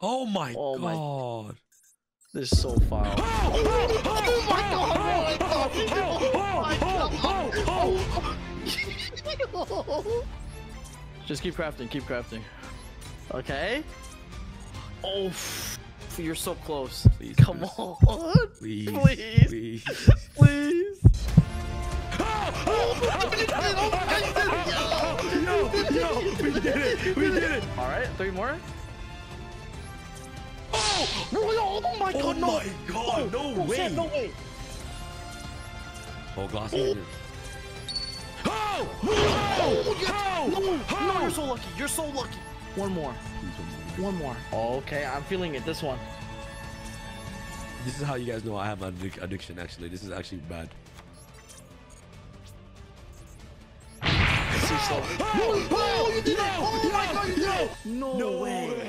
Oh my Oh my- god. This is so foul. Oh my God, oh Just keep crafting, keep crafting. Okay. Oh, you're so close. Please, Come please. on. Please. Please. Please. Please. Yo, yo, we did it. We did it. All right, three more. Oh, Oh my oh god, no. my god. No Oh, way. Sam, no way. Oh, glassy. Oh! Oh, yes. How? No, no, How? you're so lucky. You're so lucky. One more. One more. Oh, okay, I'm feeling it. This one. This is how you guys know I have an addic- addiction, actually. This is actually bad. This is so- Oh, Oh, you did it! no, Oh my god, you did no, it! No, No way. way.